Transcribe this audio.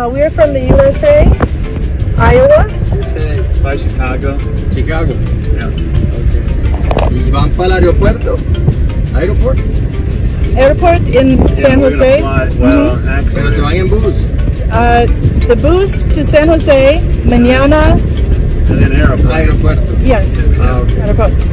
Uh, we're from the USA, Iowa. By Chicago. Chicago. Yeah. ¿Y van para el aeropuerto? Airport. Airport in Yeah, San Jose. Well, mm -hmm. Pero se van en bus. Uh, the bus to San Jose, mañana. and then airport. Aeropuerto. Yes, Oh, ok. Aeropuerto.